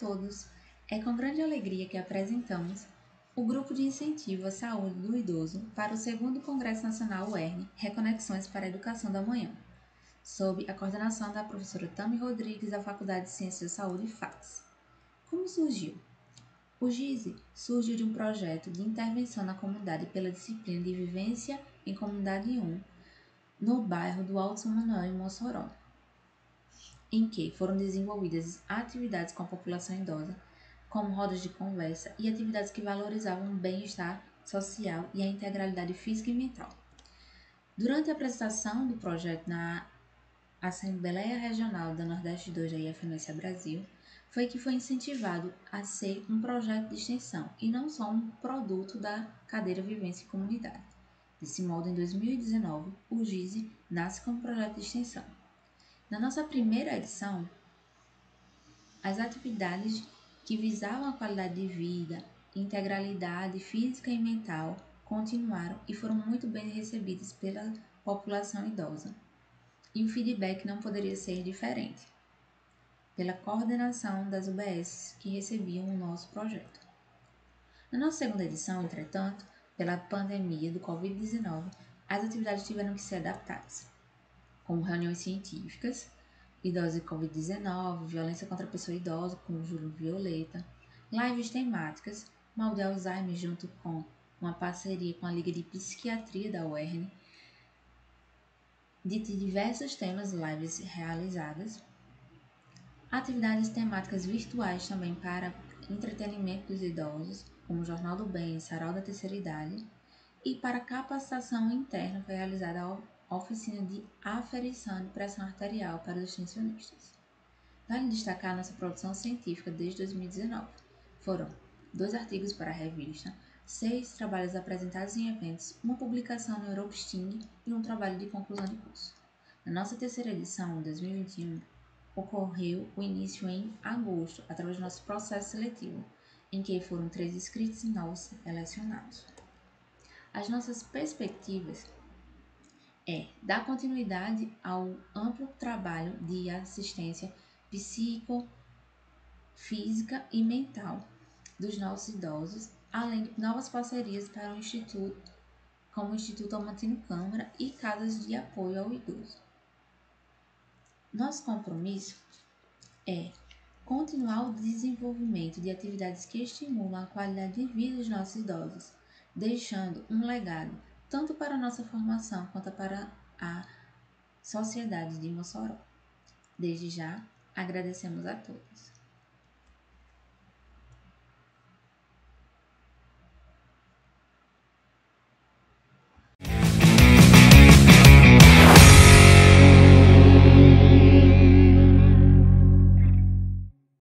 todos! É com grande alegria que apresentamos o Grupo de Incentivo à Saúde do Idoso para o segundo Congresso Nacional UERN Reconexões para a Educação da Manhã, sob a coordenação da professora Tami Rodrigues da Faculdade de Ciências da Saúde FACS. Como surgiu? O GISE surgiu de um projeto de intervenção na comunidade pela disciplina de Vivência em Comunidade 1, no bairro do Alto São Manuel, em Mossoró em que foram desenvolvidas atividades com a população idosa, como rodas de conversa e atividades que valorizavam o bem-estar social e a integralidade física e mental. Durante a apresentação do projeto na Assembleia Regional da Nordeste 2 da IFMS Brasil, foi que foi incentivado a ser um projeto de extensão e não só um produto da cadeira Vivência e Comunidade. Desse modo, em 2019, o GISE nasce como projeto de extensão. Na nossa primeira edição, as atividades que visavam a qualidade de vida, integralidade física e mental continuaram e foram muito bem recebidas pela população idosa. E o feedback não poderia ser diferente, pela coordenação das UBS que recebiam o nosso projeto. Na nossa segunda edição, entretanto, pela pandemia do Covid-19, as atividades tiveram que ser adaptadas como reuniões científicas, idosos e Covid-19, violência contra a pessoa idosa, com Júlio Violeta, lives temáticas, mal de Alzheimer junto com uma parceria com a Liga de Psiquiatria da UERN, de diversos temas lives realizadas, atividades temáticas virtuais também para entretenimento dos idosos, como o Jornal do Bem, Sarau da Terceira Idade, e para capacitação interna foi realizada oficina de aferição de pressão arterial para os extensionistas. Vale destacar nossa produção científica desde 2019. Foram dois artigos para a revista, seis trabalhos apresentados em eventos, uma publicação no Europsting e um trabalho de conclusão de curso. Na nossa terceira edição, em 2021, ocorreu o início em agosto, através do nosso processo seletivo, em que foram três inscritos e nove selecionados. As nossas perspectivas é dar continuidade ao amplo trabalho de assistência psicofísica e mental dos nossos idosos, além de novas parcerias para o Instituto, como o Instituto Almatino Câmara e casas de apoio ao idoso. Nosso compromisso é continuar o desenvolvimento de atividades que estimulam a qualidade de vida dos nossos idosos, deixando um legado tanto para nossa formação quanto para a sociedade de Mossoró. Desde já, agradecemos a todos.